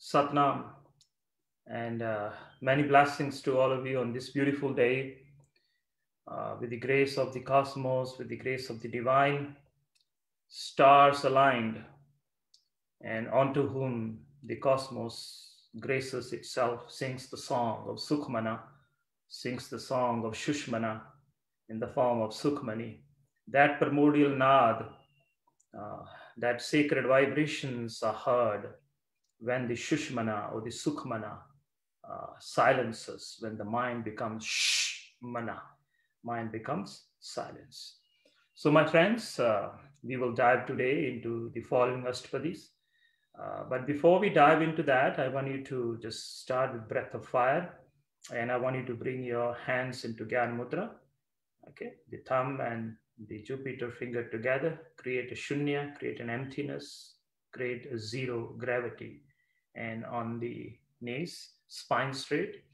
Satnam, and uh, many blessings to all of you on this beautiful day. Uh, with the grace of the cosmos, with the grace of the divine, stars aligned, and unto whom the cosmos graces itself sings the song of Sukhmana, sings the song of Shushmana in the form of Sukhmani. That primordial nad, uh, that sacred vibrations are heard when the Shushmana or the Sukhmana uh, silences, when the mind becomes Shmana, mind becomes silence. So, my friends, uh, we will dive today into the following Ashtapadis. Uh, but before we dive into that, I want you to just start with breath of fire. And I want you to bring your hands into Gyan Mudra. Okay, the thumb and the Jupiter finger together, create a shunya, create an emptiness, create a zero gravity. And on the knees, spine straight,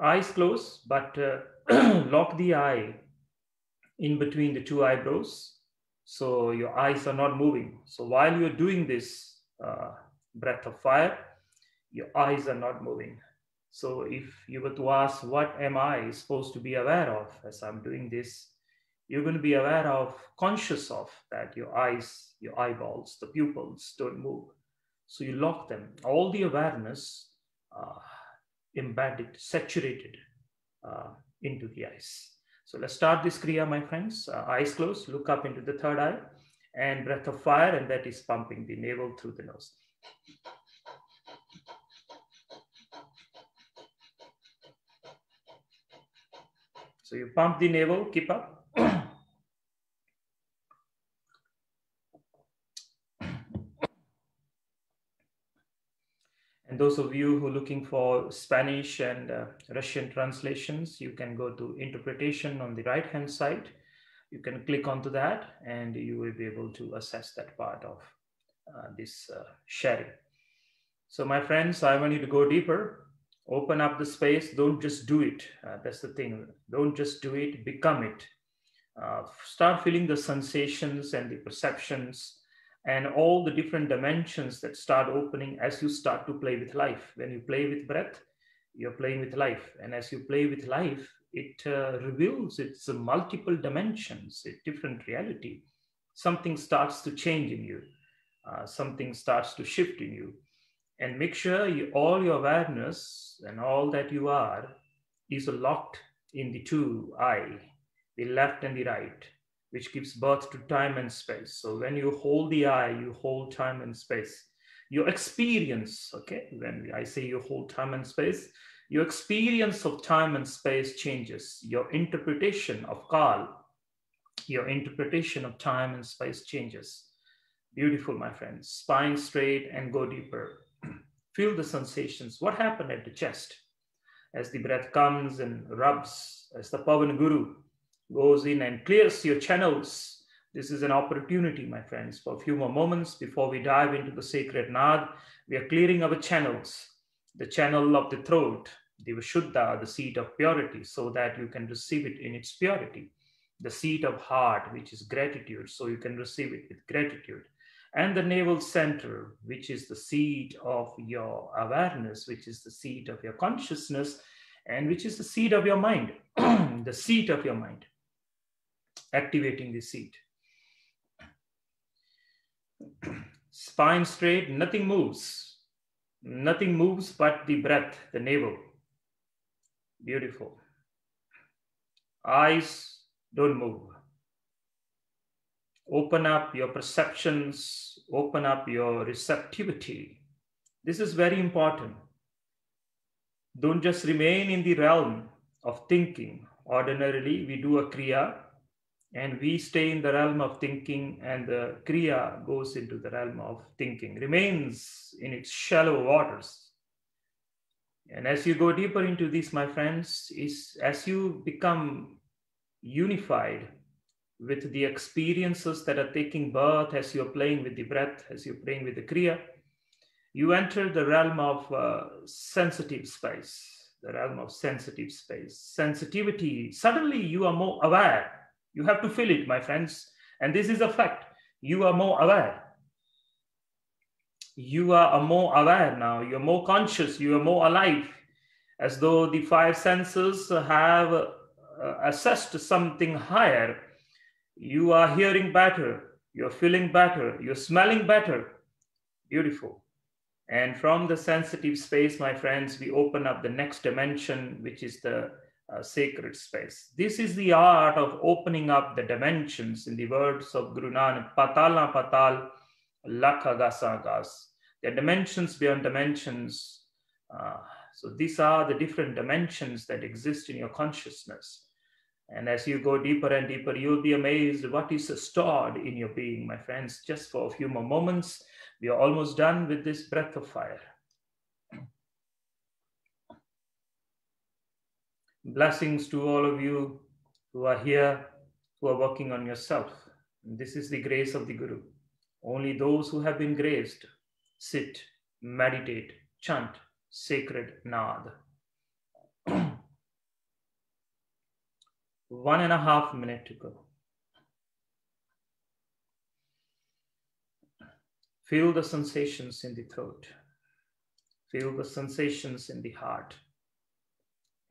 eyes closed, but uh, lock the eye in between the two eyebrows. So your eyes are not moving. So while you're doing this uh, breath of fire, your eyes are not moving. So if you were to ask, what am I supposed to be aware of as I'm doing this? You're going to be aware of, conscious of that your eyes, your eyeballs, the pupils don't move. So you lock them. All the awareness uh, embedded, saturated uh, into the eyes. So let's start this Kriya, my friends. Uh, eyes closed, look up into the third eye and breath of fire, and that is pumping the navel through the nose. So you pump the navel, keep up. And those of you who are looking for Spanish and uh, Russian translations, you can go to interpretation on the right hand side. You can click onto that and you will be able to assess that part of uh, this uh, sharing. So, my friends, I want you to go deeper, open up the space. Don't just do it. Uh, that's the thing. Don't just do it, become it. Uh, start feeling the sensations and the perceptions and all the different dimensions that start opening as you start to play with life. When you play with breath, you're playing with life. And as you play with life, it uh, reveals its multiple dimensions, a different reality. Something starts to change in you, uh, something starts to shift in you. And make sure you, all your awareness and all that you are is locked in the two eye, the left and the right which gives birth to time and space. So when you hold the eye, you hold time and space. Your experience, okay, when I say you hold time and space, your experience of time and space changes. Your interpretation of Kal, your interpretation of time and space changes. Beautiful, my friends. Spine straight and go deeper. Feel the sensations. What happened at the chest as the breath comes and rubs, as the Pavan Guru goes in and clears your channels. This is an opportunity, my friends, for a few more moments before we dive into the sacred Nad. We are clearing our channels, the channel of the throat, the Vishuddha, the seat of purity, so that you can receive it in its purity. The seat of heart, which is gratitude, so you can receive it with gratitude. And the navel center, which is the seat of your awareness, which is the seat of your consciousness, and which is the seat of your mind, the seat of your mind activating the seat. Spine straight, nothing moves. Nothing moves but the breath, the navel. Beautiful. Eyes don't move. Open up your perceptions, open up your receptivity. This is very important. Don't just remain in the realm of thinking. Ordinarily, we do a kriya and we stay in the realm of thinking and the kriya goes into the realm of thinking remains in its shallow waters. And as you go deeper into this my friends is as you become unified with the experiences that are taking birth as you're playing with the breath as you're playing with the kriya you enter the realm of uh, sensitive space the realm of sensitive space. Sensitivity suddenly you are more aware you have to feel it, my friends. And this is a fact. You are more aware. you are more aware now, you're more conscious, you are more alive, as though the five senses have uh, assessed something higher. You are hearing better, you're feeling better, you're smelling better. Beautiful. And from the sensitive space, my friends, we open up the next dimension, which is the uh, sacred space. This is the art of opening up the dimensions in the words of Guru Nanak, Patala Patal, Lakagasagas. The dimensions beyond dimensions. Uh, so these are the different dimensions that exist in your consciousness. And as you go deeper and deeper, you'll be amazed what is stored in your being, my friends. Just for a few more moments, we are almost done with this breath of fire. Blessings to all of you who are here, who are working on yourself. This is the grace of the Guru. Only those who have been graced sit, meditate, chant sacred Nad. One and a half minute to go. Feel the sensations in the throat. Feel the sensations in the heart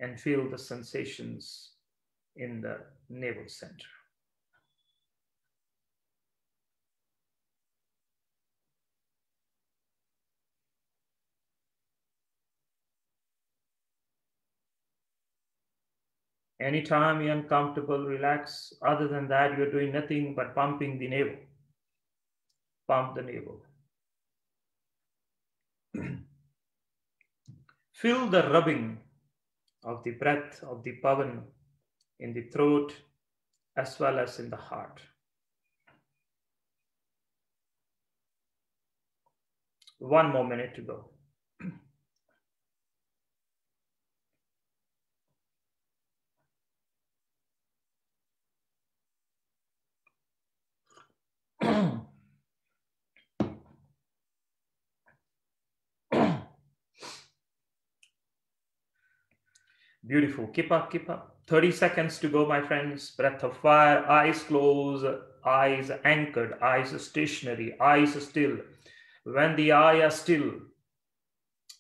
and feel the sensations in the navel center. Anytime you're uncomfortable, relax. Other than that, you're doing nothing but pumping the navel. Pump the navel. Feel the rubbing of the breath of the pavan in the throat as well as in the heart. One more minute to go. Beautiful. Keep up, keep up. 30 seconds to go, my friends. Breath of fire, eyes closed, eyes anchored, eyes stationary, eyes still. When the eye are still,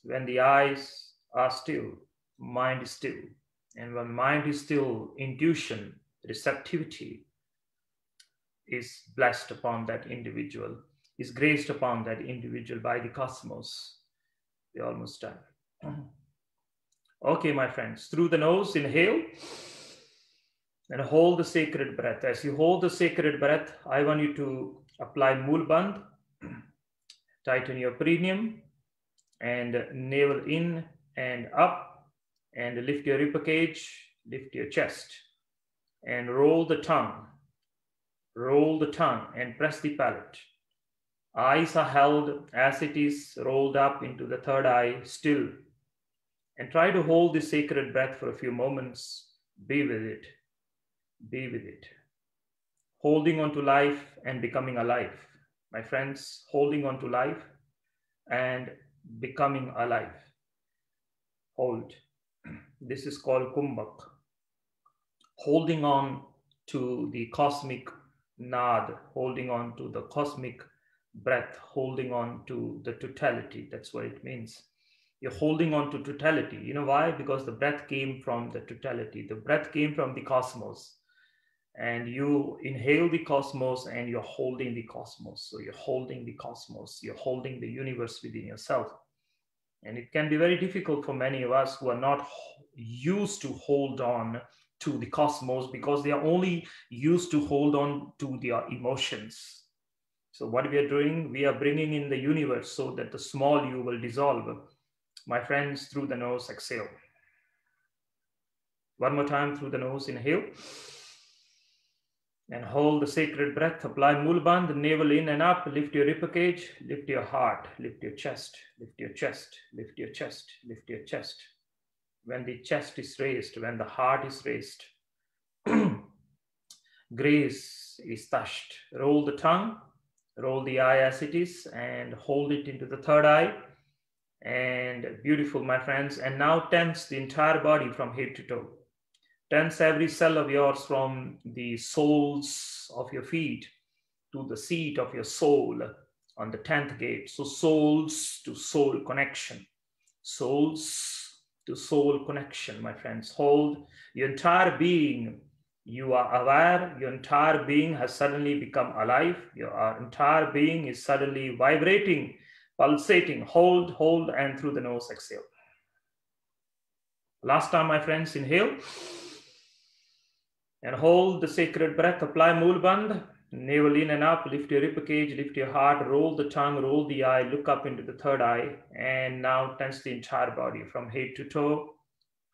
when the eyes are still, mind is still. And when mind is still, intuition, receptivity is blessed upon that individual, is graced upon that individual by the cosmos. We're almost done. Okay, my friends, through the nose, inhale and hold the sacred breath. As you hold the sacred breath, I want you to apply Mulband, tighten your perineum, and navel in and up, and lift your rib cage, lift your chest, and roll the tongue. Roll the tongue and press the palate. Eyes are held as it is rolled up into the third eye, still and try to hold this sacred breath for a few moments. Be with it. Be with it. Holding on to life and becoming alive. My friends, holding on to life and becoming alive. Hold. This is called kumbhak. Holding on to the cosmic nad, holding on to the cosmic breath, holding on to the totality. That's what it means you're holding on to totality. You know why? Because the breath came from the totality. The breath came from the cosmos. And you inhale the cosmos and you're holding the cosmos. So you're holding the cosmos, you're holding the universe within yourself. And it can be very difficult for many of us who are not used to hold on to the cosmos because they are only used to hold on to their emotions. So, what we are doing, we are bringing in the universe so that the small you will dissolve my friends, through the nose, exhale. One more time through the nose, inhale. And hold the sacred breath. Apply mulband, the navel in and up. Lift your rib cage, lift your heart, lift your chest, lift your chest, lift your chest, lift your chest. When the chest is raised, when the heart is raised, grace is touched. Roll the tongue, roll the eye as it is, and hold it into the third eye and beautiful, my friends. And now tense the entire body from head to toe. Tense every cell of yours from the soles of your feet to the seat of your soul, on the 10th gate. So, souls to soul connection. Souls to soul connection, my friends. Hold your entire being. You are aware, your entire being has suddenly become alive. Your entire being is suddenly vibrating, pulsating. Hold, hold, and through the nose, exhale. Last time, my friends, inhale and hold the sacred breath. Apply Mulband Navel in and up, lift your rib cage, lift your heart, roll the tongue, roll the eye, look up into the third eye, and now tense the entire body from head to toe.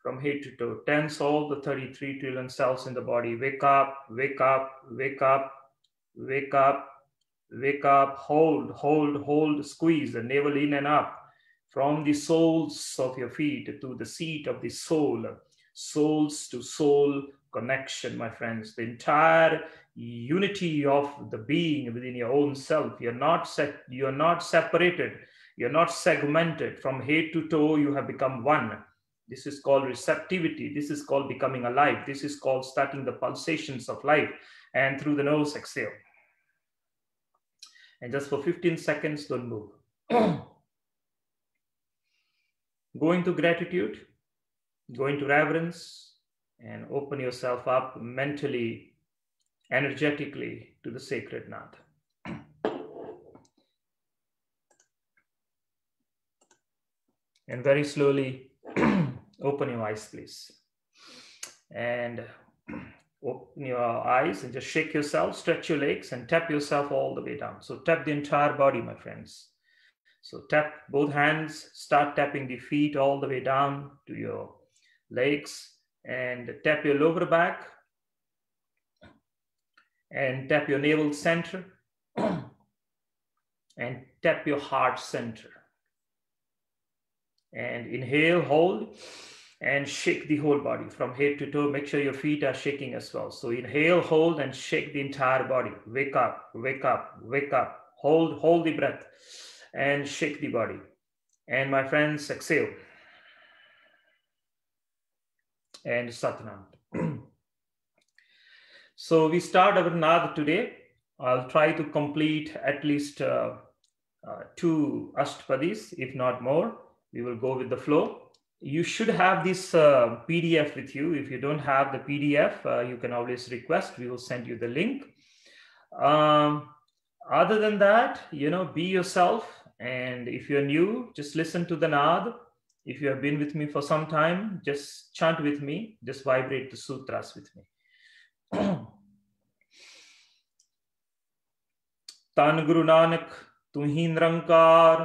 From head to toe, tense all the 33 trillion cells in the body. Wake up, wake up, wake up, wake up, wake up, hold, hold, hold, squeeze the navel in and up from the soles of your feet to the seat of the soul, souls to soul connection, my friends. The entire unity of the being within your own self. You're not set, you're not separated, you're not segmented. From head to toe, you have become one. This is called receptivity. This is called becoming alive. This is called starting the pulsations of life. And through the nose, exhale. And just for 15 seconds, don't move. go into gratitude, go into reverence, and open yourself up mentally energetically to the sacred Nad. and very slowly open your eyes, please. And open your eyes and just shake yourself, stretch your legs, and tap yourself all the way down. So, tap the entire body, my friends. So, tap both hands, start tapping the feet all the way down to your legs, and tap your lower back, and tap your navel center and tap your heart center. And inhale, hold, and shake the whole body from head to toe. Make sure your feet are shaking as well. So inhale, hold, and shake the entire body. Wake up, wake up, wake up. Hold, hold the breath, and shake the body. And my friends, exhale. And Satnam. So we start our Nad today. I'll try to complete at least uh, uh, two Ashtpadis, if not more. We will go with the flow You should have this uh, PDF with you. If you don't have the PDF, uh, you can always request. We will send you the link. Um, other than that, you know, be yourself. And if you're new, just listen to the Nad. If you have been with me for some time, just chant with me, just vibrate the sutras with me. ਤਨ ਗੁਰੂ ਨਾਨਕ ਤੂੰ ਹੀ ਨਿਰੰਕਾਰ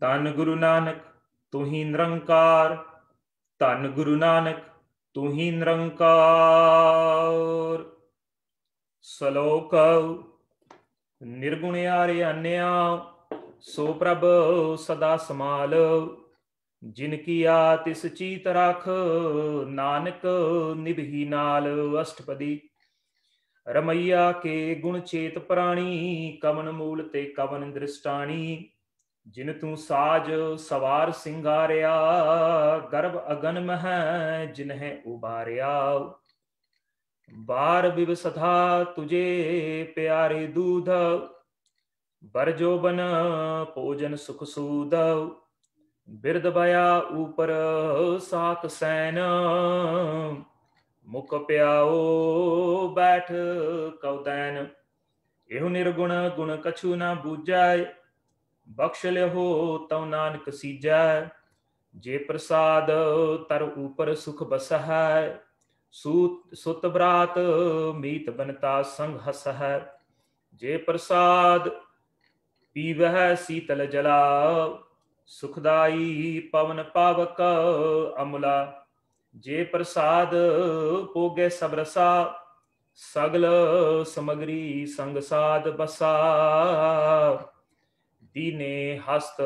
ਤਨ ਗੁਰੂ ਨਾਨਕ ਤੂੰ ਹੀ ਨਿਰੰਕਾਰ ਤਨ ਗੁਰੂ ਨਾਨਕ ਤੂੰ ਹੀ ਨਿਰੰਕਾਰ ਸਲੋਕ ਨਿਰਗੁਣ ਆਰੇ ਅਨਿਆ ਸੋ ਪ੍ਰਭ ਸਦਾ ਸਮਾਲ ਜਿਨ ਕੀਆ ਤਿਸ ਚੀਤ ਰਖ ਨਾਨਕ ਨਿਭੀ ਨਾਲ ਅਸ਼ਟਪਦੀ ਰਮਈਆ ਕੇ ਗੁਣ ਚੇਤ ਪ੍ਰਾਣੀ ਕਵਨ ਮੂਲ ਤੇ ਕਵਨ ਦ੍ਰਿਸ਼ਟਾਣੀ जिन तू साज सवार सिंगारिया गर्भ अगन मह जिन्हें उबारिया बार विवसधा तुझे प्यारे दूध बरजो बन पोजन सुख सूद बिरद बया ऊपर सात सैन मुख प्याओ बैठ कौदैन एहु निर्गुण गुण कछु न बूझाय ਬਖਸ਼ ਲਿਓ ਤਉ ਨਾਨਕ ਸੀਜੈ ਜੇ ਪ੍ਰਸਾਦ ਤਰ ਉਪਰ ਸੁਖ ਬਸਹੈ ਸੂਤ ਸੁਤ ਬਰਾਤ ਮੀਤ ਬਨਤਾ ਸੰਗ ਹਸਹੈ ਜੇ ਪ੍ਰਸਾਦ ਪੀਵਹਿ ਸੀਤਲ ਜਲਾ ਸੁਖਦਾਈ ਪਵਨ ਪਾਵਕ ਅਮਲਾ ਜੇ ਪ੍ਰਸਾਦ ਪੋਗੇ ਸਭ ਰਸਾ ਸਗਲ ਸਮਗਰੀ ਸੰਗ ਸਾਧ ਬਸਾ ਦੀਨੇ ਹਸਤ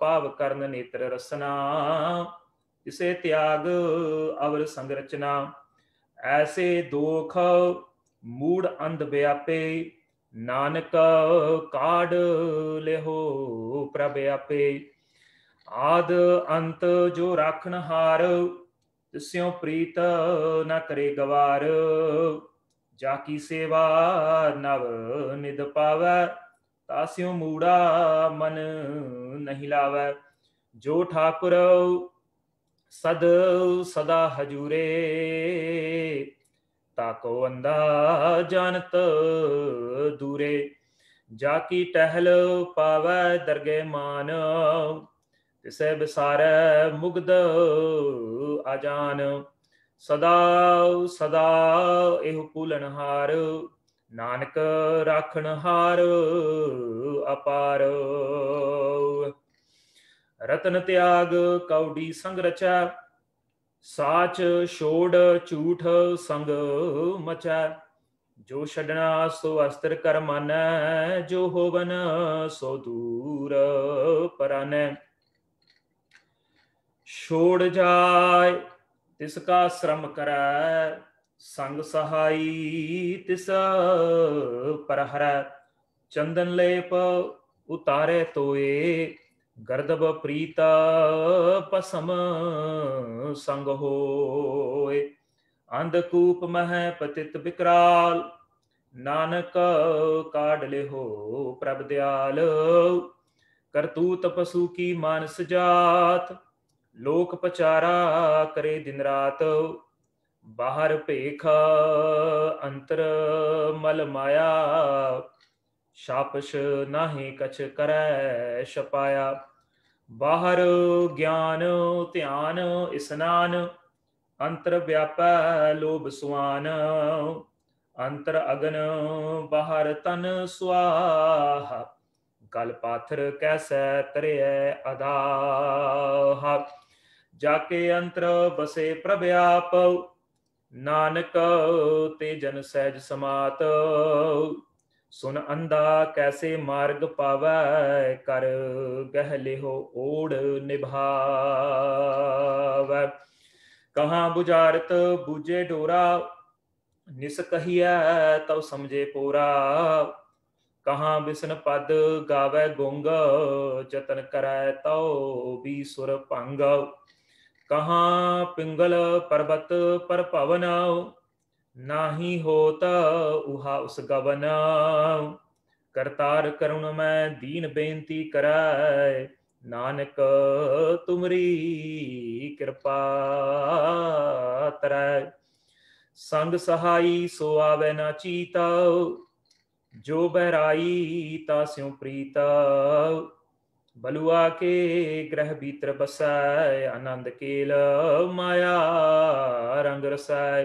ਭਾਵ ਕਰਨ ਨੇਤਰ ਰਸਨਾ ਇਸੇ ਤਿਆਗ ਅਵਰ ਸੰਗ ਐਸੇ ਦੋਖ ਮੂੜ ਅੰਧ ਵਿਆਪੇ ਨਾਨਕ ਕਾੜ ਲਿਹੋ ਪ੍ਰਭ ਆਪੇ। ਆਦ ਅੰਤ ਜੋ ਰਾਖਣ ਹਾਰ, ਤਿਸਿਓ ਪ੍ਰੀਤ ਨਾ ਕਰੇ ਗਵਾਰ। ਜਾ ਕੀ ਸੇਵਾ ਨਵ ਨਿਦ ਪਾਵੈ ਤਾਸਿਓ ਮੂੜਾ ਮਨ ਨਹੀਂ ਲਾਵੇ, ਜੋ ਠਾਕੁਰ ਸਦ ਸਦਾ ਹਜੂਰੇ। ਤਾਕੋ ਅੰਦਾ ਜਾਣਤ ਦੂਰੇ, ਜਾ ਕੀ ਟਹਿਲ ਪਾਵੈ ਦਰਗੇ ਮਾਨ। ਤਿਸੈ ਬਿਸਾਰੈ ਮੁਗਦ ਆਜਾਨ ਸਦਾ ਸਦਾ ਇਹ ਹਾਰ ਨਾਨਕ ਰਾਖਣ ਹਾਰ ਅਪਾਰ। ਰਤਨ ਤਿਆਗ ਕੌਡੀ ਸੰਗ ਰਚਾ, ਸਾਚ ਛੋੜ ਝੂਠ ਸੰਗ ਮਚਾ। ਜੋ ਛਡਣਾ ਸੋ ਅਸਤਰ ਕਰ ਮਾਨੈ, ਜੋ ਹੋਵਨ ਸੋ ਦੂਰ ਪਰਾਨੈ। ਛੋੜ ਜਾਏ, ਤਿਸ ਕਾ ਸ਼ਰਮ ਕਰੈ संग सहाई परहर चंदन लेप उतारे तोए गर्दब प्रीता पसम संग हो अंधकूप मह पतित विकराल नानक काडले हो प्रभ दयाल। करतूत पशु की मानस जात। लोक पचारा करे दिन रात। ਬਾਹਰ ਭੇਖ ਅੰਤਰ ਮਲ ਮਾਇਆ ਸ਼ਾਪਸ਼ ਨਾਹੀ ਕਛ ਕਰੈ ਛਪਾਇਆ ਬਾਹਰ ਗਿਆਨ ਧਿਆਨ ਇਸਨਾਨ ਅੰਤਰ ਵਿਆਪੈ ਲੋਭ ਸੁਆਨ ਅੰਤਰ ਅਗਨ ਬਾਹਰ ਤਨ ਸੁਆਹ ਗਲ ਪਾਥਰ ਕੈਸੈ ਤਰਿਐ ਅਦਾਹ ਜਾ ਕੇ ਅੰਤਰ ਬਸੇ ਪ੍ਰਭ ਆਪ ਨਾਨਕ ਤੇ ਜਨ ਸਹਿਜ ਸਮਾਤ, ਸੁਨ ਅੰਦਾ ਕੈਸੇ ਮਾਰਗ ਪਾਵੈ, ਕਰ ਗਹਿ ਲਿਹੋ ਓੜ ਨਿਭਾਵੈ। ਕਹਾਂ 부ਜਾਰਤ ਬੂਝੇ ਡੋਰਾ, ਨਿਸ ਕਹੀਐ ਤਉ ਸਮਝੇ ਪੋਰਾ। ਕਹਾ ਬਿਸਨ ਪਦ ਗਾਵੇ ਗੁੰਗ, ਜਤਨ ਕਰੈ ਤਉ ਵੀ ਸੁਰ ਭੰਗ। कहा पिंगल पर्वत पर पवन? नाही होता उहा उस गवन। करतार करुण मैं दीन बेनती कराय। नानक, तुमरी कृपा तराय। संग सहाई सो आवे ना चीता। जो बहराई ता स्यों प्रीता। बलुआ के ग्रह भीतर बसाय आनंद केल माया रंग रसाय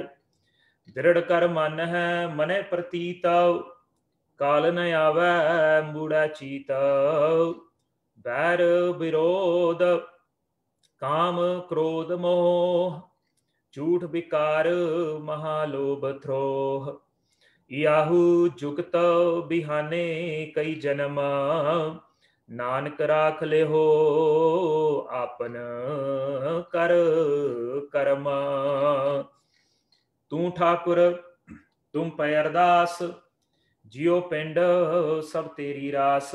दृढ़ कर मन है, मने प्रतीत काल न आवे मूड़ा चीत बैर विरोध, काम क्रोध मोह। झूठ विकार, महालोभ थ्रोह। याहू जुगत बिहाने कई जन्म। ਨਾਨਕ ਰਾਖ ਲਿਹੋ ਆਪਨ ਕਰ ਕਰਮ ਤੂੰ ਠਾਕੁਰ ਤੁਮ ਪੈ ਅਰਦਾਸ ਜਿਉ ਪਿੰਡ ਸਭ ਤੇਰੀ ਰਾਸ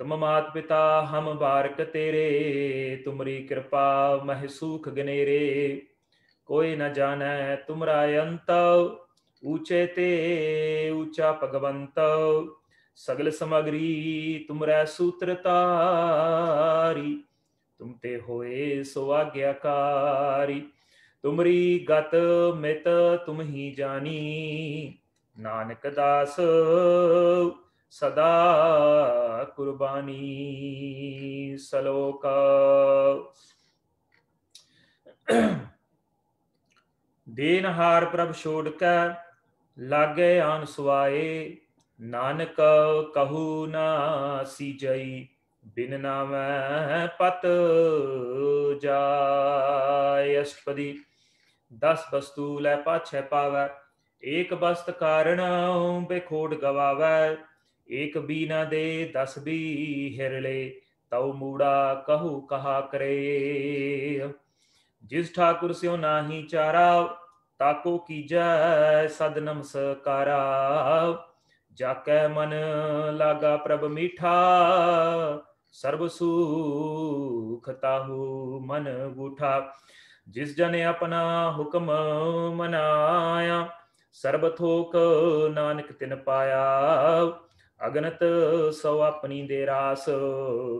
ਤੁਮ ਮਾਤ ਪਿਤਾ ਹਮ ਬਾਰਕ ਤੇਰੇ ਤੁਮਰੀ ਕਿਰਪਾ ਮਹਿ ਸੁਖ ਗਨੇਰੇ ਕੋਈ ਨ ਜਾਣੈ ਤੁਮਰਾ ਅੰਤ ਊਚੇ ਤੇ ਊਚਾ ਭਗਵੰਤ सगल समग्री, तुम रह सूत्र तारी, तुम ते होए सुवाग्याकारी तुमरी गत मित तुम ही जानी, नानक दास सदा कुर्बानी। सलोका। देन हार प्रभ छोड़ कर लागे आन सुवाए ਨਾਨਕ ਕਹੂ ਨਾ ਸੀਜਈ ਬਿਨ ਨਾਮੈ ਪਤ ਜਾਇ ਅਸ਼ਟਪਦੀ 10 ਵਸਤੂ ਲੈ ਪਾਛੈ ਪਾਵੈ ਏਕ ਬਸਤ ਕਾਰਣ ਬੇਖੋੜ ਗਵਾਵੈ ਏਕ ਬੀਨਾ ਦੇ 10 ਵੀ ਹਿਰਲੇ ਤਉ ਮੂੜਾ ਕਹੂ ਕਹਾ ਕਰੇ ਜਿਸ ਠਾਕੁਰ ਸਿਓ ਨਾਹੀ ਚਾਰਾ ਤਾਕੋ ਕੀਜੈ ਸਦ ਨਮਸਕਾਰਾ जाके मन लागा प्रभ मीठा सर्व सुख ताहु मन गुठा। जिस जने अपना हुक्म मनाया सर्ब थोक नानक तिन पाया। अगनत सौ अपनी दे रास,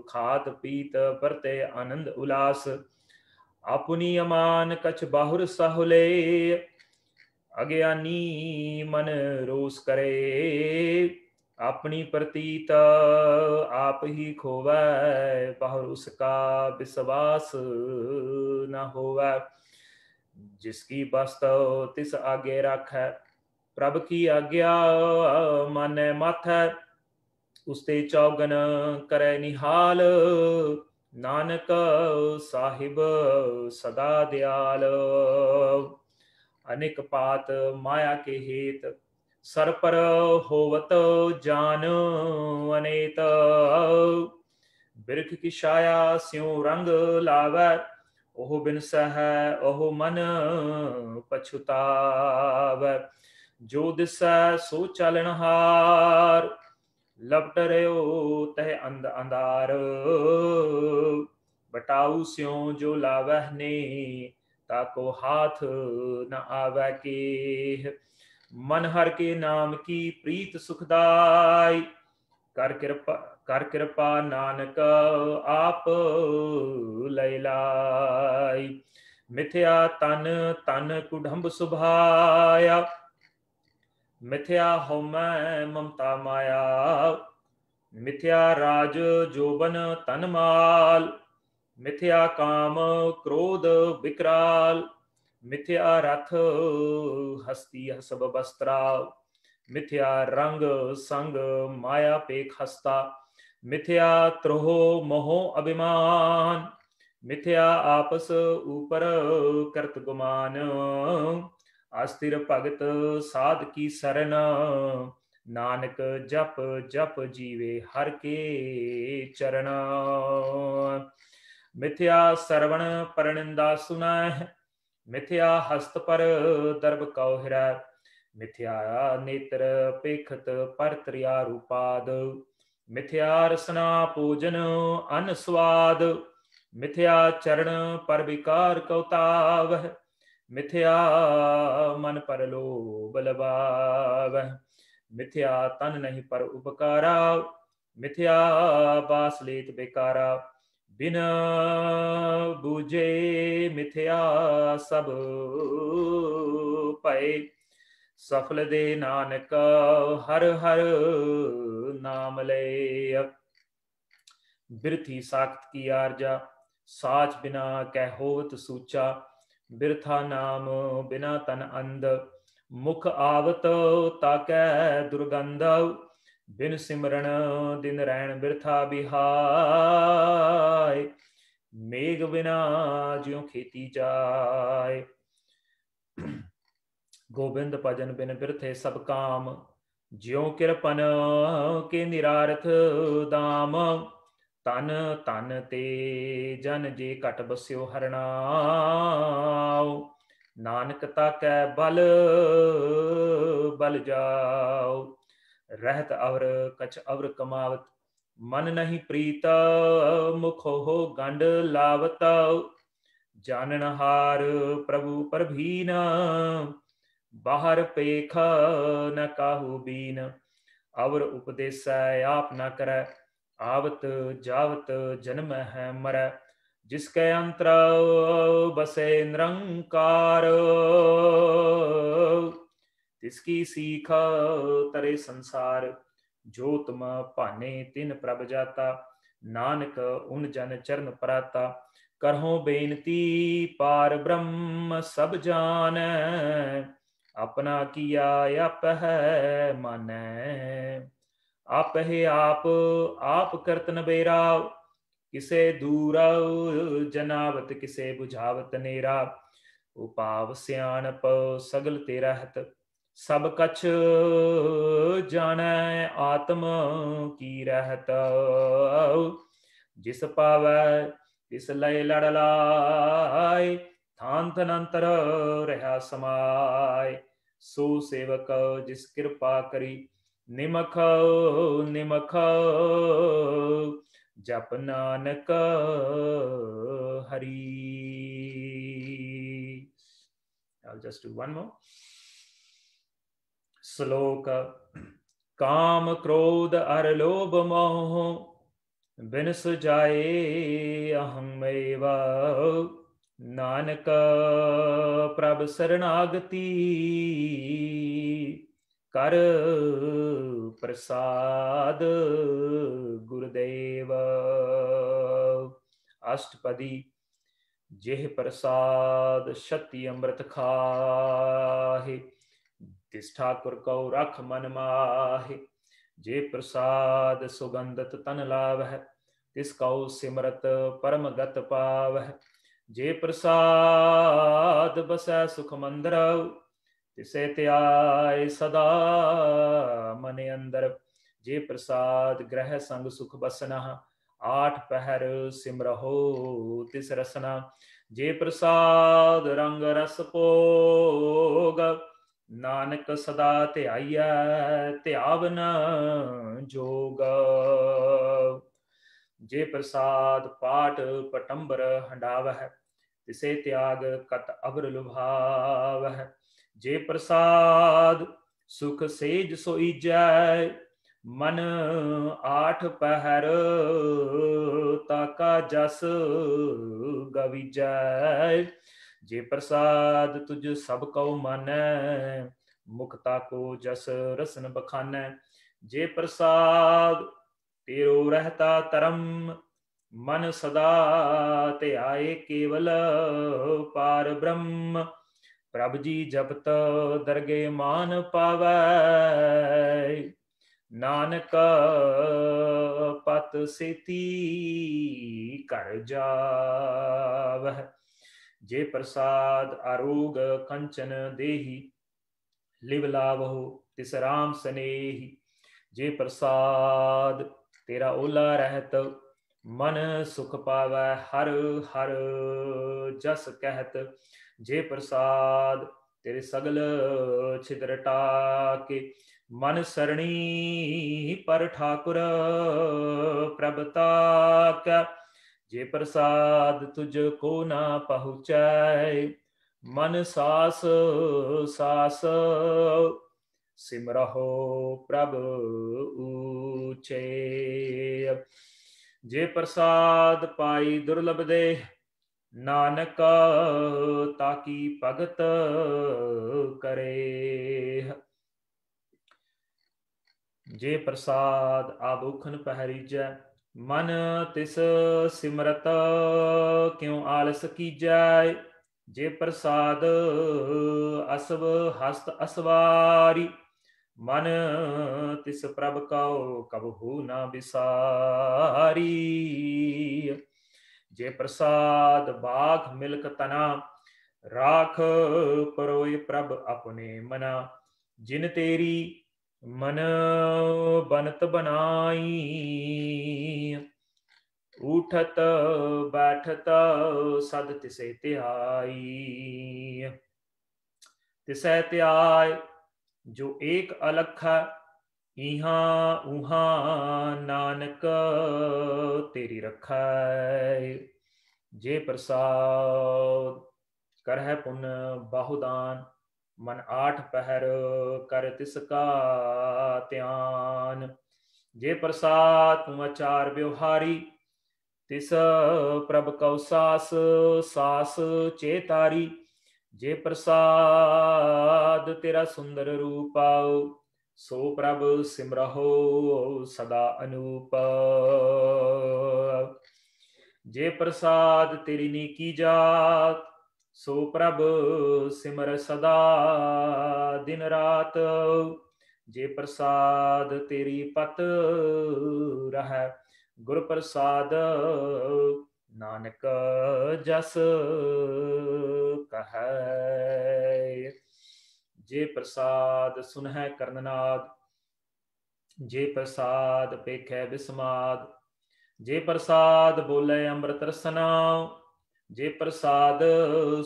खात पीत परते आनंद उलास। अपनी अमान कछ बाहुर सहुले अज्ञानी मन रोस करे। अपनी प्रतीत आप ही खोव पर उसका विश्वास न हो जिसकी वस्तव तिस आगे रख, प्रभ की आज्ञा मन मथ, उसते चौगन करे निहाल। नानक साहिब सदा दयाल। अनेक पात माया के हेत। सर पर होवत जान अनेत। बिरख की छाया स्यों रंग लावर ओहो बिन सह, ओहो मन पछुताव। जो दिस, सो चलन हार। लपट रहो तह अंध अंधार। बटाऊ स्यों जो लावह ने ताको हाथ न आवे के मन हर के नाम की प्रीत सुखदाई। कर कृपा कर कृपा नानक, आप लैलाई मिथ्या तन तन कुढंब सुभाया। मिथ्या हो मैं ममता माया। मिथ्या राज जोबन तन माल। मिथ्या काम, क्रोध, विकराल, मिथ्या रथ, हस्ती, हसब बस्त्राव मिथ्या रंग, संग, माया पेख हस्ता, मिथ्या त्रोह, मोहो, अभिमान, मिथ्या आपस, ऊपर, कर्त गुमान, अस्थिर भगत, साध की शरण, नानक, जप जप जीवे, हर के चरण। मिथ्या श्रवण परिंदा सुना। मिथ्या हस्त पर दर्भ कौहरा। मिथ्या नेत्र पेखत पर त्रिया रूपाद। मिथ्या रसना पूजन अन स्वाद। मिथ्या चरण पर विकार कौताव। मिथ्या मन पर लोभ लबाव। मिथ्या तन नहीं पर उपकारा। मिथ्या बास लेत बेकारा। बिना बुझे मिथ्या सब पाए। सफल दे नानक, हर हर नाम ले। बिरथी साख्त की आरजा, साच बिना कहोत सूचा। बिरथा नाम बिना तन अंध, मुख आवत ताकै दुर्गंध। ਬਿਨ ਸਿਮਰਨ ਦਿਨ ਰਹਿਣ ਬਿਰਥਾ ਬਿਹਾਇ ਮੇਘ ਬਿਨਾ ਜਿਉ ਖੇਤੀ ਜਾਏ। ਗੋਬਿੰਦ ਭਜਨ ਬਿਨ ਬਿਰਥੇ ਸਭ ਕਾਮ, ਜਿਉ ਕਿਰਪਨ ਕੇ ਨਿਰਾਰਥ ਦਾਮ। ਤਨ ਤਨ ਤੇ ਜਨ ਜੇ ਘਟ ਬਸਿਓ ਹਰਨਾਉ ਨਾਨਕ ਤਾ ਕੈ ਬਲ ਬਲ ਜਾਓ। रहत अवर, कछ अवर कमावत। मन नहीं प्रीत, मुख हो गंड लावत। जानन हार, प्रभु पर भीन। बाहर पेख, न काहू बीन। अवर उपदेश आप न कर आवत जावत जन्म है मर। जिसके अंतर बसे निरंकार। तिसकी सीख तरे संसार जो तुम भाने तिन प्रभ जाता। नानक उन जन चरण पराता। करहो बेनती, पार ब्रह्म सब जान। अपना किया आप है मन आप है आप आप करतन बेरा किसे दूर जनावत किसे बुझावत नेरा उपाव सियाणप सगल तेरा हत ਸਭ ਕਛ ਜਾਣੈ, ਆਤਮ ਕੀ ਰਹਤ? ਜਿਸ ਪਾਵੈ, ਤਿਸ ਲੈ ਲੜ ਲਾਇ ਥਾਨ ਤਨੰਤਰ ਰਹਾ ਸਮਾਇ। ਸੋ ਸੇਵਕ ਜਿਸ ਕਿਰਪਾ ਕਰੀ, ਨਿਮਖ ਨਿਮਖ। ਜਪ ਨਾਨਕ ਹਰੀ। I'll just do one more. श्लोक। काम, क्रोध अरलोभ मोह बिन सुजाए अहमेव नानक, प्रभ शरणागति। कर प्रसाद, गुरुदेव। अष्टपदी। जेह प्रसाद शक्ति अमृत खाहे। तिस ठाकुर कौ रख मन माहे। जे प्रसाद सुगंधत तन लाव है तिस कौ सिमरत परम गत पाव है जे प्रसाद बसै सुख मंदर, तिसे त्याय सदा मन अंदर। जे प्रसाद ग्रह संग सुख बसना, आठ पहर सिमरहो तिस रसना। जे प्रसाद रंग रस पोग ਨਾਨਕ ਸਦਾ ਧਿਆਈਐ ਧਿਆਵਨ ਜੋਗ। ਜੇ ਪ੍ਰਸਾਦ ਪਾਠ ਪਟੰਬਰ ਹੰਡਾਵਹਿ, ਤਿਸੇ ਤਿਆਗ ਕਤ ਅਬਰ ਲੁਭਾਵਹਿ। ਜੇ ਪ੍ਰਸਾਦ ਸੁਖ ਸੇਜ ਸੋਈਜੈ, ਮਨ ਆਠ ਪਹਿਰ ਤਾਕਾ ਜਸ ਗਵੀਜੈ। ਜੇ ਪ੍ਰਸਾਦ ਤੁਝ ਸਭ ਕਉ ਮਾਨੈ ਮੁਕਤਾ ਕੋ ਜਸ ਰਸਨ ਬਖਾਨੈ ਜੇ ਪ੍ਰਸਾਦ ਤੇਰੋ ਰਹਤਾ ਤਰਮ ਮਨ ਸਦਾ ਤੇ ਆਏ ਕੇਵਲ ਪਾਰ ਬ੍ਰਹਮ ਪ੍ਰਭ ਜੀ ਜਪਤ ਦਰਗੇ ਮਾਨ ਪਾਵੈ ਨਾਨਕ ਪਤ ਸੇਤੀ ਕਰ ਜਾਵਹਿ जय प्रसाद आरोग कंचन देहि लिवलावहो तिसराम स्नेहि। जय प्रसाद, तेरा ओला रहत, मन सुख पावे, हर हर जस कहत। जय प्रसाद, तेरे सगल छिद्र के मन सरणी, पर ठाकुर प्रभता का जे प्रसाद तुझ को ना पहुँचाए, मन सास सास। सिमरहो प्रभु ऊचे। जे प्रसाद पाई दुर्लभ दे नानक ताकि भगत करे। जे प्रसाद आबोखन पहरीज ਮਨ ਤਿਸ ਸਿਮਰਤ ਕਿਉ ਆਲਸ ਕੀਜੈ ਜੇ ਪ੍ਰਸਾਦ ਅਸਵ ਹਸਤ ਅਸਵਾਰੀ ਮਨ ਤਿਸ ਪ੍ਰਭ ਕਉ ਕਬਹੂ ਨਾ ਬਿਸਾਰੀ ਜੇ ਪ੍ਰਸਾਦ ਬਾਖ ਮਿਲਕ ਤਨਾ ਰਾਖ ਪਰੋਇ ਪ੍ਰਭ ਆਪਣੇ ਮਨਾ ਜਿਨ ਤੇਰੀ मन बनत बनाई उठत बैठत सद तिसे त्याई तिसे त्याय जो एक अलख इहा उहाँ नानक तेरी रखाय जे प्रसाद करह पुन बहुदान मन आठ पहर कर तिसका त्यान। जे प्रसाद तुम आचार व्यवहारी, तिस प्रभ कौ सास सास चेतारी। जे प्रसाद तेरा सुंदर रूप सो प्रभ सिमरहो सदा अनूप। जे प्रसाद तेरी नेकी जात सो प्रभ सिमर सदा दिन रात, जे प्रसाद तेरी पत रह, गुर प्रसाद नानक जस कह। जे प्रसाद सुनह कर्णनाद, जे प्रसाद पेख बिस्माद, जे प्रसाद बोले अमृत रसना ਜੇ ਪ੍ਰਸਾਦ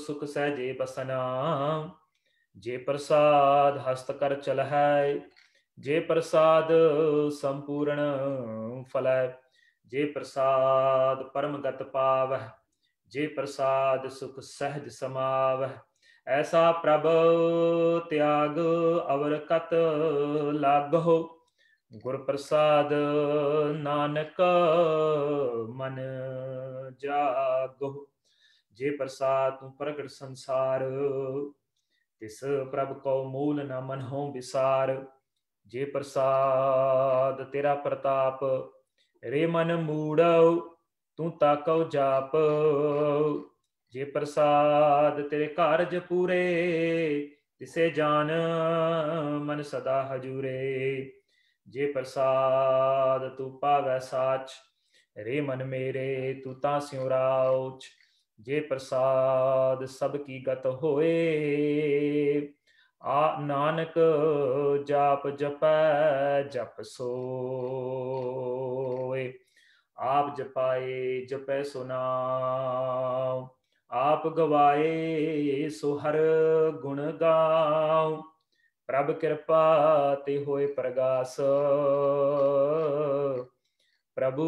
ਸੁਖ ਸਹਿਜੇ ਬਸਨਾ ਜੇ ਪ੍ਰਸਾਦ ਹਸਤ ਕਰ ਚਲਹਿ ਜੇ ਪ੍ਰਸਾਦ ਸੰਪੂਰਨ ਫਲੈ ਜੇ ਪ੍ਰਸਾਦ ਪਰਮ ਗਤ ਪਾਵਹਿ ਜੇ ਪ੍ਰਸਾਦ ਸੁਖ ਸਹਿਜ ਸਮਾਵਹਿ ਐਸਾ ਪ੍ਰਭ ਤਿਆਗ ਅਵਰ ਕਤ ਲਾਗੋ ਗੁਰ ਪ੍ਰਸਾਦ ਨਾਨਕ ਮਨ ਜਾਗੋ ਜੇ ਪ੍ਰਸਾਦ ਤੂੰ ਪ੍ਰਗਟ ਸੰਸਾਰ ਤਿਸ ਪ੍ਰਭ ਕੋ ਮੂਲ ਨ ਮਨ ਹੋ ਵਿਸਾਰ ਜੇ ਪ੍ਰਸਾਦ ਤੇਰਾ ਪ੍ਰਤਾਪ ਰੇ ਮਨ ਮੂੜਉ ਤੂੰ ਤਾਕਉ ਜਾਪ ਜੇ ਪ੍ਰਸਾਦ ਤੇਰੇ ਕਾਰਜ ਪੂਰੇ ਤਿਸੇ ਜਾਨ ਮਨ ਸਦਾ ਹਜੂਰੇ ਜੇ ਪ੍ਰਸਾਦ ਤੂੰ ਪਾਵੈ ਸਾਚ ਰੇ ਮਨ ਮੇਰੇ ਤੂੰ ਤਾਂ ਸਿਉ ਰਾਉਚ ਜੇ ਪ੍ਰਸਾਦ ਸਭ ਕੀ ਗਤ ਹੋਏ, ਆ ਨਾਨਕ ਜਾਪ ਜਪੈ, ਜਪ ਸੋਏ। ਆਪ ਜਪਾਏ, ਜਪੈ ਸੁਨਾਉ ਆਪ ਗਵਾਏ, ਸੋ ਹਰ ਗੁਣ ਗਾਉ। ਪ੍ਰਭ ਕਿਰਪਾ ਤੇ ਹੋਏ ਪ੍ਰਗਾਸ। प्रभु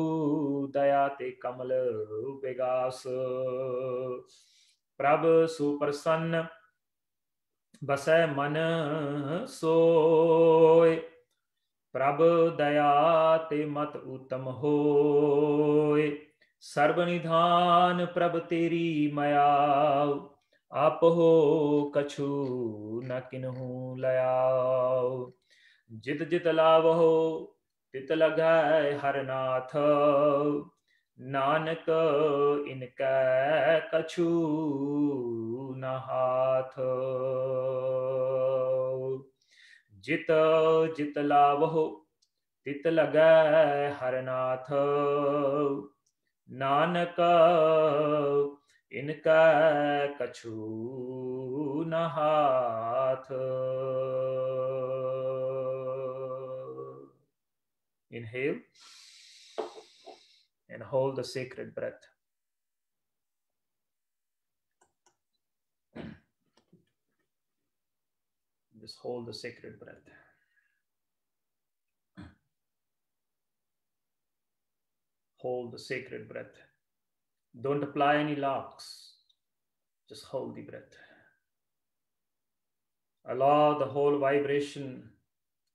दया ते कमल विगास प्रभ सुप्रसन्न, बस मन सोय। प्रभ दया ते मत उत्तम होय। सर्वनिधान प्रभ तेरी मया आप हो कछु न किन्हू लयाओ जित जित लाभ हो चित लगाए हर नाथ नानक, इनका कछु न हाथ जित जित लावहो तित लगाए हर नाथ नानक, इनका कछु न हाथ inhale and hold the sacred breath just hold the sacred breath hold the sacred breath. Don't apply any locks. Just hold the breath. Allow the whole vibration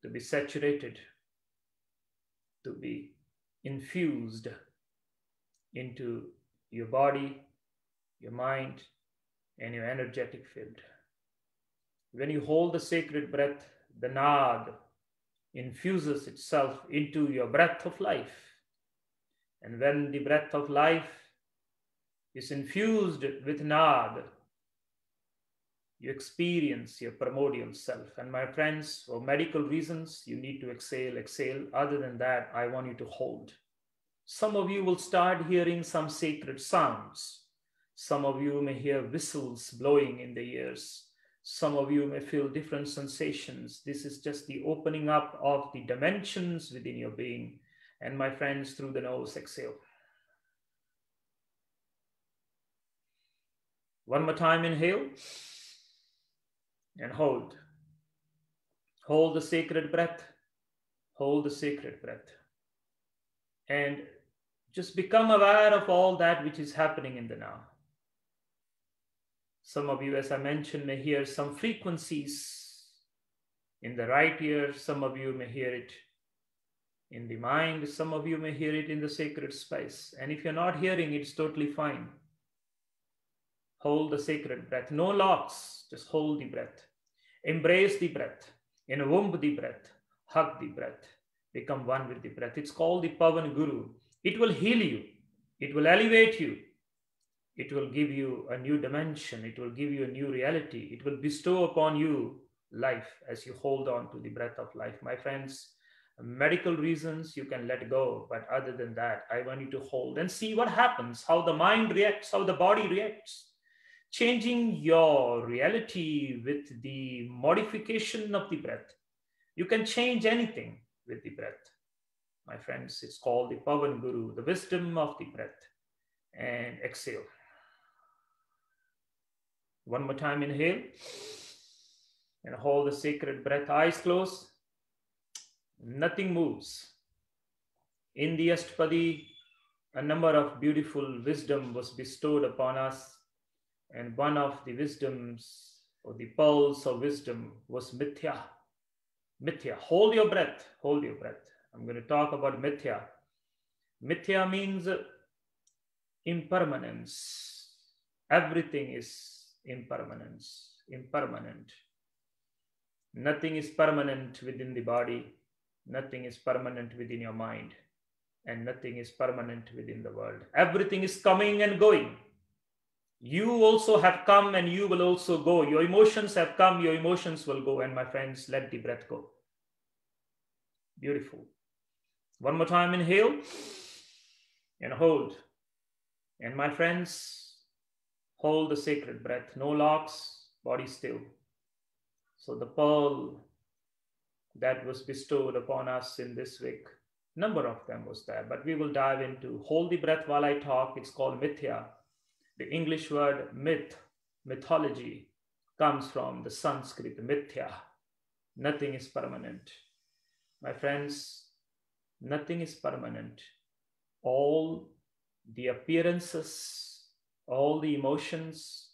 to be saturated, to be infused into your body, your mind, and your energetic field. When you hold the sacred breath, the nad infuses itself into your breath of life and when the breath of life is infused with nad, you experience your primordial self. And my friends, for medical reasons, you need to exhale, exhale. Other than that, I want you to hold. Some of you will start hearing some sacred sounds. Some of you may hear whistles blowing in the ears. Some of you may feel different sensations. This is just the opening up of the dimensions within your being and my friends, through the nose, exhale. One more time, inhale and hold. Hold the sacred breath. Hold the sacred breath. And just become aware of all that which is happening in the now. Some of you, as I mentioned, may hear some frequencies in the right ear. Some of you may hear it in the mind. Some of you may hear it in the sacred space. And if you're not hearing, it's totally fine. Hold the sacred breath. No locks, just hold the breath. Embrace the breath. Invomb the breath. Hug the breath. Become one with the breath. It's called the Pavan Guru. It will heal you, it will elevate you, it will give you a new dimension, it will give you a new reality, it will bestow upon you life as you hold on to the breath of life. My friends, medical reasons you can let go but other than that i want you to hold and see what happens how the mind reacts how the body reacts changing your reality with the modification of the breath. You can change anything with the breath my friends. It's called the pavan guru the wisdom of the breath. And exhale. One more time inhale. And hold the sacred breath eyes closed nothing moves. In the Ashtapadi, a number of beautiful wisdom was bestowed upon us, and one of the wisdoms or the pearls of wisdom was mithya. Mithya. Hold your breath. Hold your breath. I'm going to talk about mithya. Mithya means impermanence. Everything is impermanence, impermanent. Nothing is permanent within the body, nothing is permanent within your mind, and nothing is permanent within the world. Everything is coming and going. You also have come and you will also go. Your emotions have come, your emotions will go. And my friends, let the breath go. Beautiful. One more time, inhale and hold. And my friends, hold the sacred breath. No locks, body still. So the pearl that was bestowed upon us in this week, number of them was there, but we will dive into hold the breath while I talk. It's called mithya. The English word myth, mythology, comes from the Sanskrit mithya. Nothing is permanent. My friends, nothing is permanent. All the appearances, all the emotions,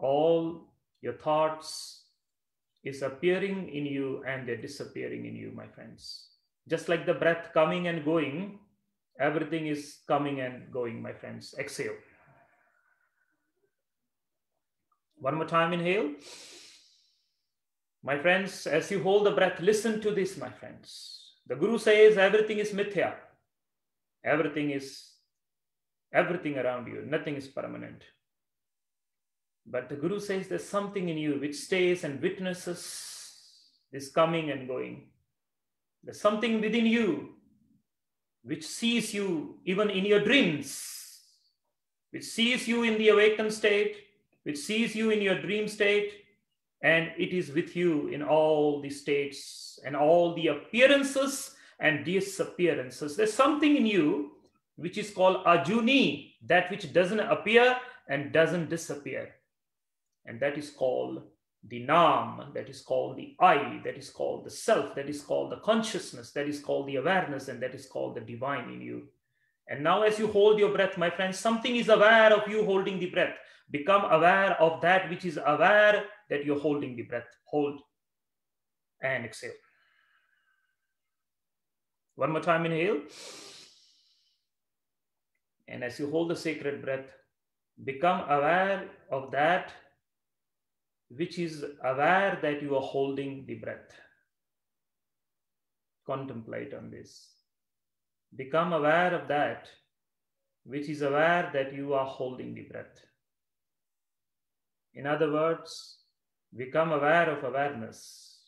all your thoughts is appearing in you and they're disappearing in you, my friends. Just like the breath coming and going, everything is coming and going, my friends. Exhale. One more time, inhale. My friends, as you hold the breath, listen to this, my friends. The Guru says everything is mithya. Everything is everything around you. Nothing is permanent. But the Guru says there's something in you which stays and witnesses this coming and going. There's something within you which sees you even in your dreams, which sees you in the awakened state, which sees you in your dream state, and it is with you in all the states and all the appearances and disappearances. There's something in you which is called ajuni, that which doesn't appear and doesn't disappear. And that is called the nam, that is called the I, that is called the self, that is called the consciousness, that is called the awareness, and that is called the divine in you. And now, as you hold your breath, my friends, something is aware of you holding the breath. Become aware of that which is aware that you're holding the breath. Hold and exhale. One more time, inhale. And as you hold the sacred breath, become aware of that which is aware that you are holding the breath. Contemplate on this. Become aware of that which is aware that you are holding the breath. In other words, become aware of awareness.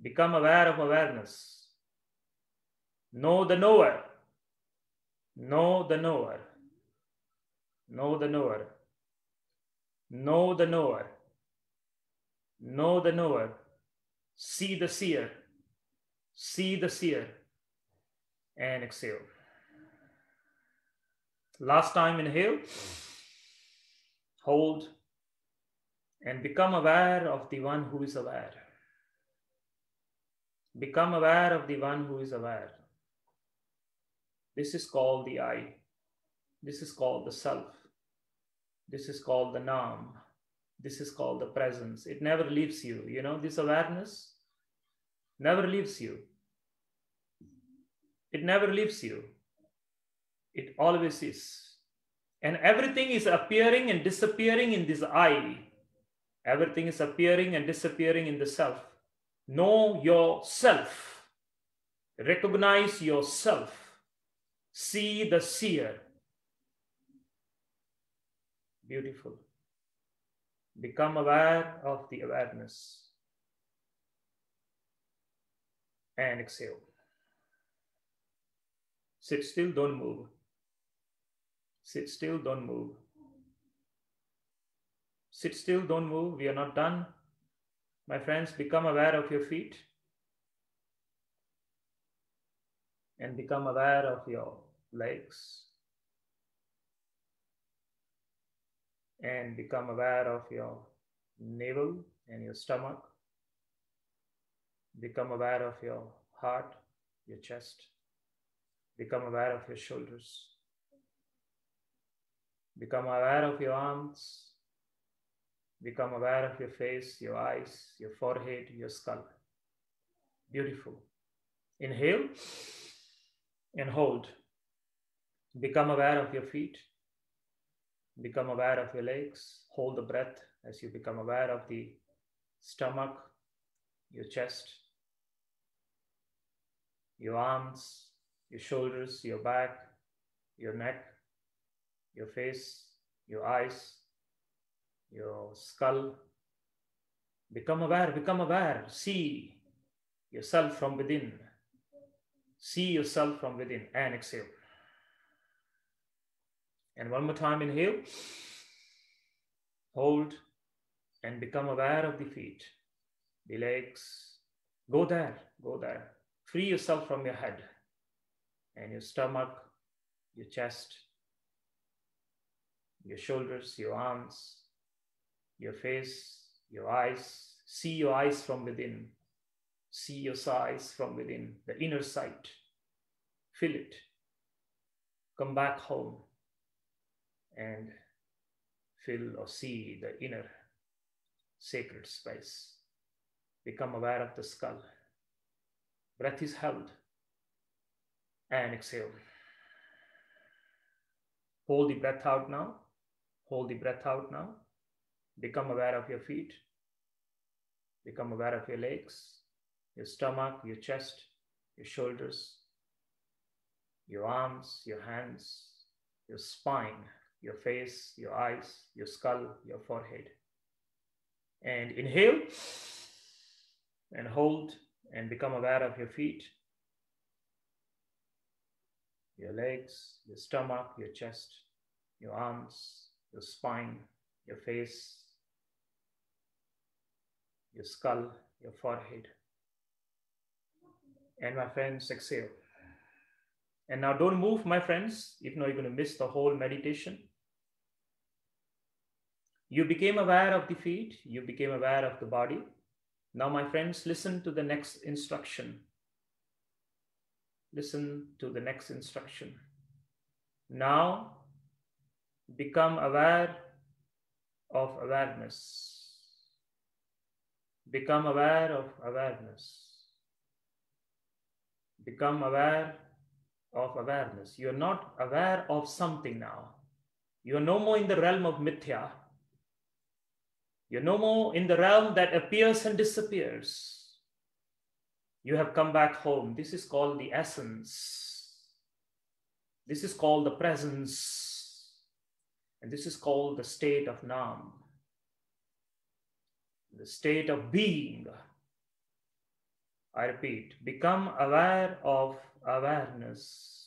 Become aware of awareness. Know the knower. Know the knower. Know the knower. Know the knower. Know the knower. See the seer. See the seer. And exhale. Last time, inhale. Hold. And become aware of the one who is aware. Become aware of the one who is aware. This is called the I. This is called the self. This is called the Nam. This is called the presence. It never leaves you. You know, this awareness never leaves you. It never leaves you. It always is. And everything is appearing and disappearing in this I. Everything is appearing and disappearing in the self. Know yourself. Recognize yourself. See the seer. Beautiful. Become aware of the awareness. And exhale. Sit still, don't move. Sit still, don't move. Sit still, don't move. We are not done. My friends, become aware of your feet and become aware of your legs and become aware of your navel and your stomach. Become aware of your heart, your chest. Become aware of your shoulders. Become aware of your arms. Become aware of your face, your eyes, your forehead, your skull. Beautiful. Inhale and hold. Become aware of your feet. Become aware of your legs. Hold the breath as you become aware of the stomach, your chest, your arms, your shoulders, your back, your neck, your face, your eyes, your skull. Become aware, become aware. See yourself from within. See yourself from within and exhale. And one more time, inhale, hold, and become aware of the feet, the legs. Go there, go there. Free yourself from your head and your stomach, your chest, your shoulders, your arms, your face, your eyes. See your eyes from within. See your eyes from within, the inner sight. Feel it. Come back home and feel or see the inner sacred space. Become aware of the skull. Breath is held and exhale. Hold the breath out now. Hold the breath out now. Become aware of your feet. Become aware of your legs, your stomach, your chest, your shoulders, your arms, your hands, your spine, your face, your eyes, your skull, your forehead. And inhale and hold and become aware of your feet, your legs, your stomach, your chest, your arms, your spine, your face, your skull, your forehead. And my friends, exhale. And now don't move, my friends, if not, you're going to miss the whole meditation. You became aware of the feet, you became aware of the body. Now, my friends, listen to the next instruction. Listen to the next instruction. Now, become aware of awareness. Become aware of awareness. Become aware of awareness. You're not aware of something now. You're no more in the realm of mithya. You're no more in the realm that appears and disappears. You have come back home. This is called the essence. This is called the presence. And this is called the state of Nam, the state of being. I repeat, become aware of awareness.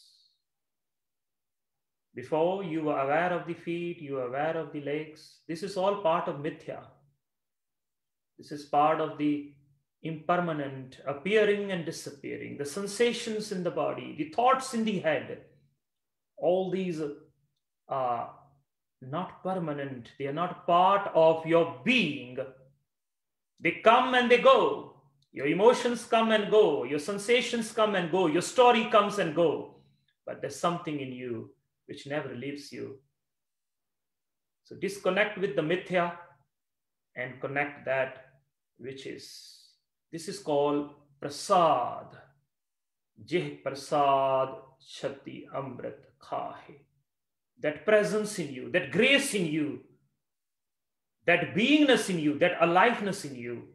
Before you were aware of the feet, you were aware of the legs. This is all part of mithya. This is part of the impermanent appearing and disappearing, the sensations in the body, the thoughts in the head. All these are not permanent, they are not part of your being. They come and they go. Your emotions come and go, your sensations come and go, your story comes and go. But there's something in you which never leaves you. So disconnect with the mithya and connect that which is. This is called prasad. Jih prasad shati amrit khahe. That presence in you, that grace in you, that beingness in you, that aliveness in you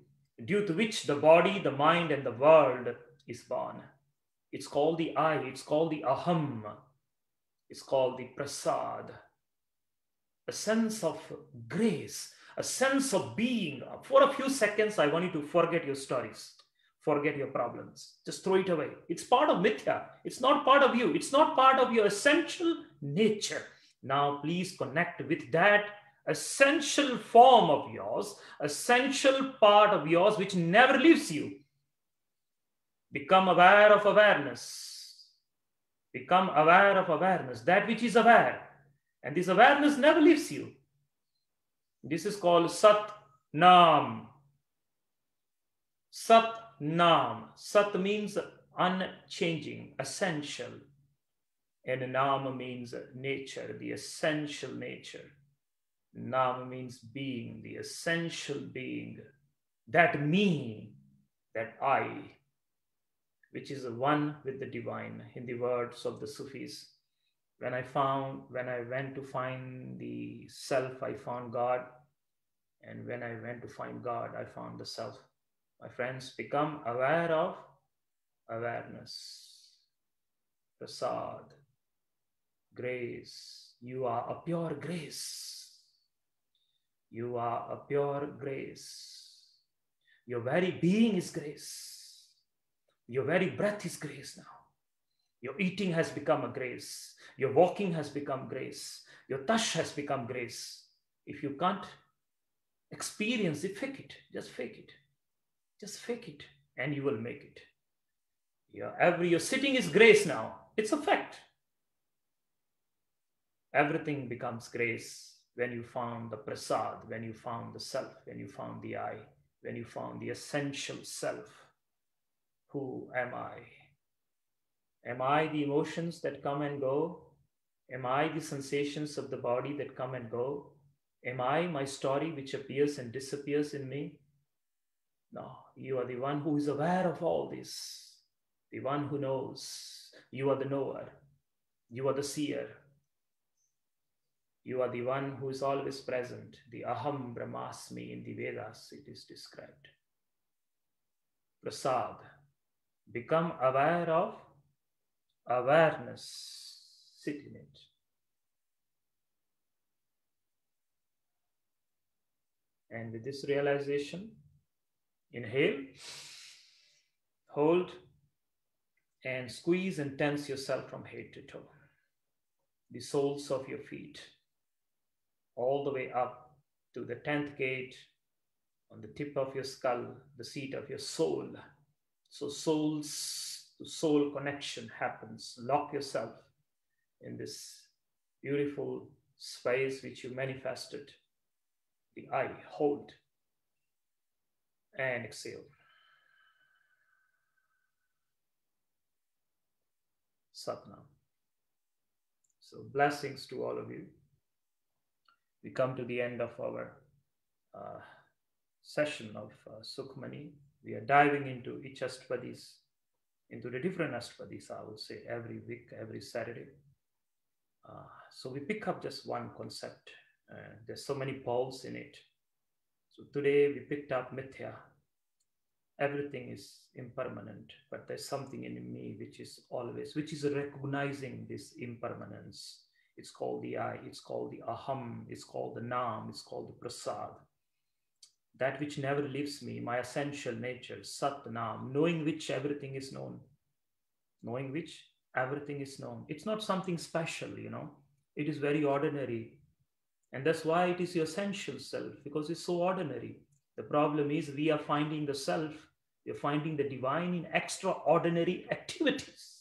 due to which the body, the mind, and the world is born. It's called the I, it's called the aham, it's called the prasad, a sense of grace, a sense of being. For a few seconds, I want you to forget your stories, forget your problems, just throw it away. It's part of mithya, it's not part of you, it's not part of your essential nature. Now, please connect with that essential form of yours, essential part of yours which never leaves you. Become aware of awareness. Become aware of awareness, that which is aware. And this awareness never leaves you. This is called Sat Nam. Sat Nam. Sat means unchanging, essential. And Nam means nature, the essential nature. Nam means being, the essential being, that me, that I. which is one with the divine, in the words of the Sufis. When I found, when I went to find the self, I found God. And when I went to find God, I found the self. My friends, become aware of awareness, prasad, grace. You are a pure grace. You are a pure grace. Your very being is grace. Your very breath is grace now. Your eating has become a grace. Your walking has become grace. Your touch has become grace. If you can't experience it, fake it. Just fake it. Just fake it and you will make it. Your, every, your sitting is grace now. It's a fact. Everything becomes grace when you found the prasad, when you found the self, when you found the I, when you found the essential self. Who am I? Am I the emotions that come and go? Am I the sensations of the body that come and go? Am I my story which appears and disappears in me? No, you are the one who is aware of all this, the one who knows. You are the knower, you are the seer, you are the one who is always present. The Aham Brahmasmi in the Vedas, it is described. Prasad, become aware of awareness, sit in it. And with this realization, inhale, hold, and squeeze and tense yourself from head to toe. The soles of your feet, all the way up to the 10th gate on the tip of your skull, the seat of your soul. So, soles to soul connection happens. Lock yourself in this beautiful space which you manifested. The I hold and exhale. Satnam. So, blessings to all of you. We come to the end of our uh, session of uh, Sukhmani. We are diving into each Ashtapadis, into the different Ashtapadis, I would say, every week, every Saturday. Uh, so we pick up just one concept. There's so many poles in it. So today we picked up Mithya, everything is impermanent but there's something in me which is always which is recognizing this impermanence it's called the i it's called the aham it's called the nam it's called the prasad. That which never leaves me my essential nature sat nam knowing which everything is known. Knowing which everything is known. It's not something special you know. It is very ordinary. And that's why it is your essential self because it's so ordinary. The problem is we are finding the self, we are finding the divine in extraordinary activities.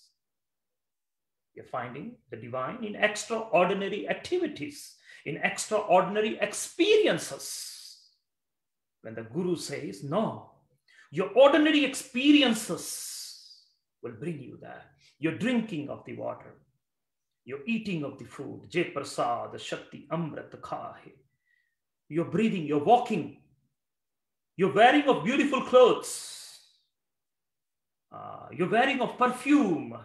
You're finding the divine in extraordinary activities, in extraordinary experiences. When the Guru says, No, your ordinary experiences will bring you there. Your drinking of the water, your eating of the food, Jai Prasad, the Shakti, Amrit, Khahe, your breathing, your walking, you're wearing of beautiful clothes. Uh, you're wearing of perfume.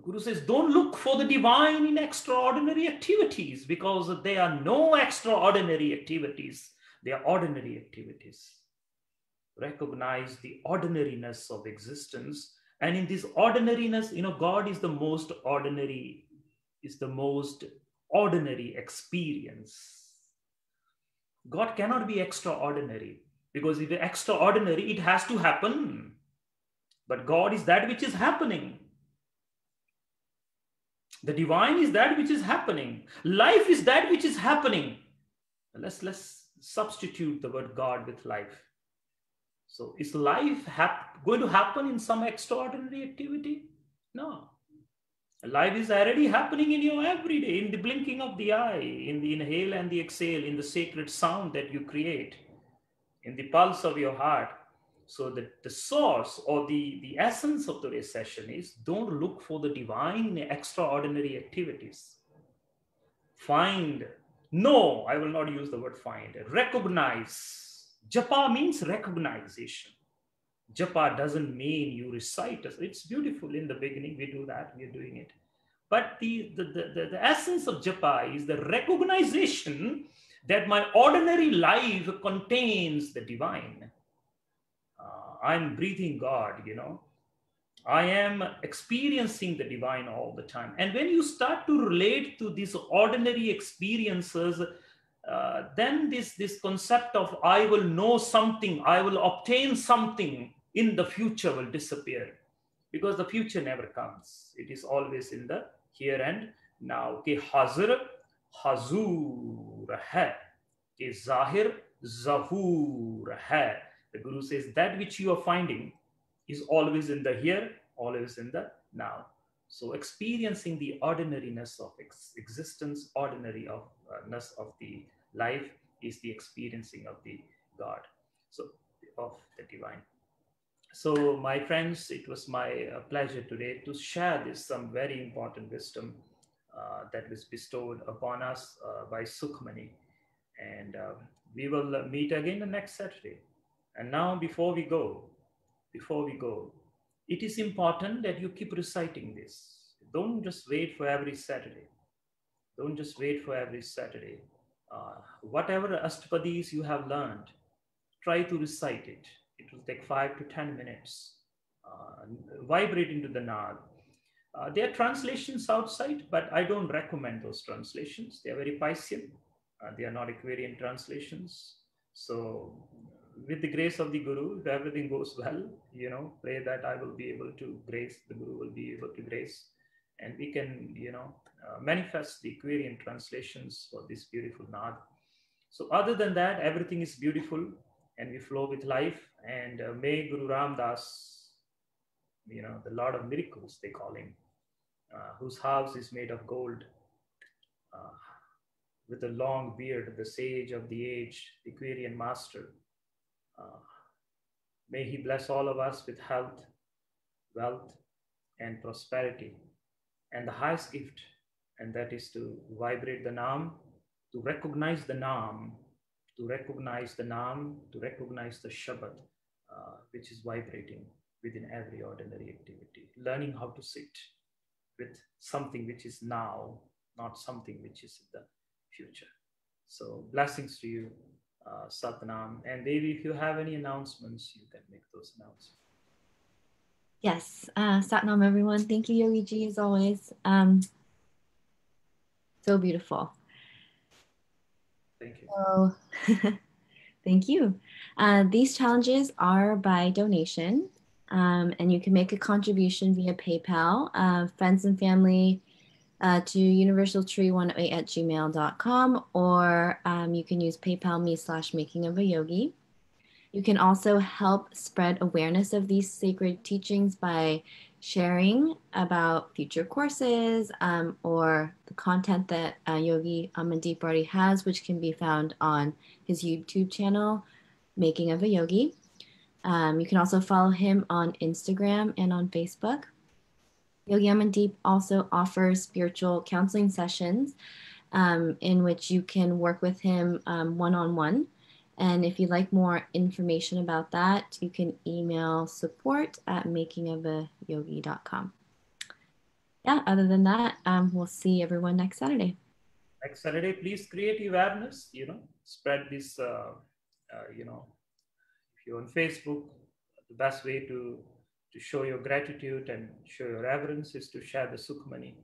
Guru says, don't look for the divine in extraordinary activities because they are no extraordinary activities. They are ordinary activities. Recognize the ordinariness of existence. And in this ordinariness, you know, God is the most ordinary, is the most ordinary experience God cannot be extraordinary because if extraordinary, it has to happen. But God is that which is happening. The divine is that which is happening. Life is that which is happening. Let's let's substitute the word God with life. So is life hap- going to happen in some extraordinary activity? No. Life is already happening in you every day, in the blinking of the eye, in the inhale and the exhale, in the sacred sound that you create, in the pulse of your heart. So the, the source or the, the essence of the session is don't look for the divine extraordinary activities. Find, no, I will not use the word find, recognize. Japa means recognition. Japa doesn't mean you recite. It's beautiful in the beginning. We do that. We're doing it. But the, the, the, the essence of japa is the recognition that my ordinary life contains the divine. I'm breathing God, you know. I am experiencing the divine all the time. And when you start to relate to these ordinary experiences, uh, then this, this concept of I will know something, I will obtain something in the future will disappear because the future never comes. It is always in the here and now. Ke hazir, hazur hai. Ke zahir, zahur hai the guru says that which you are finding is always in the here always in the now so experiencing the ordinariness of ex- existence ordinary ofness of the life is the experiencing of the god so of the divine so, my friends, it was my uh, pleasure today to share this some very important wisdom uh, that was bestowed upon us uh, by Sukhmani. And um, we will uh, meet again the next Saturday. And now, before we go, before we go, it is important that you keep reciting this. Don't just wait for every Saturday. Don't just wait for every Saturday. Uh, whatever Ashtapadis you have learned, try to recite it it will take five to 10 minutes, uh, vibrating to the Naad. Uh, there are translations outside, but I don't recommend those translations. They are very Piscean. Uh, they are not Aquarian translations. So with the grace of the Guru, if everything goes well, you know, pray that I will be able to grace, the Guru will be able to grace, and we can, you know, uh, manifest the Aquarian translations for this beautiful Naad. So other than that, everything is beautiful and we flow with life. And uh, may Guru Ram Das, you know, the Lord of Miracles, they call him, uh, whose house is made of gold, uh, with a long beard, the sage of the age, the Aquarian master. May he bless all of us with health, wealth, and prosperity. And the highest gift, and that is to vibrate the Naam, to recognize the Naam to recognize the Naam, to recognize the Shabad, uh, which is vibrating within every ordinary activity. Learning how to sit with something which is now, not something which is in the future. So, blessings to you, uh, Satnam. And Devi, if you have any announcements, you can make those announcements. Yes, uh, Satnam, everyone. Thank you, Yogi as always. Um, so beautiful. Thank you. So, thank you. Uh, these challenges are by donation, um, and you can make a contribution via PayPal, uh, friends and family. Uh, to universaltree108 at gmail.com, or um, you can use PayPal me slash making of a yogi. You can also help spread awareness of these sacred teachings by sharing about future courses um, or the content that uh, Yogi Amandeep already has, which can be found on his YouTube channel, Making of a Yogi. Um, you can also follow him on Instagram and on Facebook. Yogi Amandeep also offers spiritual counseling sessions um, in which you can work with him one on one. And if you'd like more information about that, you can email support at makingofayogi.com. Yeah, other than that, um, we'll see everyone next Saturday. Next Saturday, please create awareness, you know, spread this, uh, uh, you know, if you're on Facebook, the best way to, to show your gratitude and show your reverence is to share the Sukhmani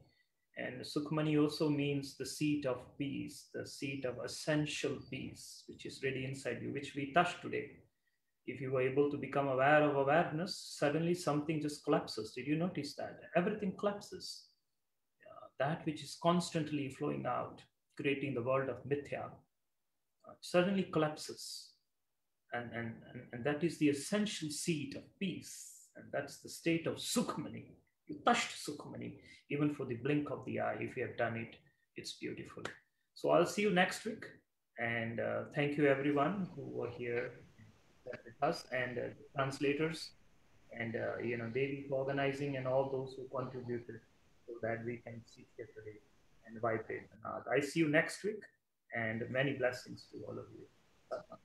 and Sukhmani also means the seat of peace, the seat of essential peace, which is really inside you, which we touched today. If you were able to become aware of awareness, suddenly something just collapses. Did you notice that? Everything collapses. Uh, that which is constantly flowing out, creating the world of mithya, uh, suddenly collapses. And, and, and, and that is the essential seat of peace. And that's the state of Sukhmani you touched Sukhmani, even for the blink of the eye. If you have done it, it's beautiful. So I'll see you next week. And uh, thank you, everyone who were here with us and uh, translators and, uh, you know, Devi organizing and all those who contributed so that we can see here today and vibrate. I see you next week and many blessings to all of you.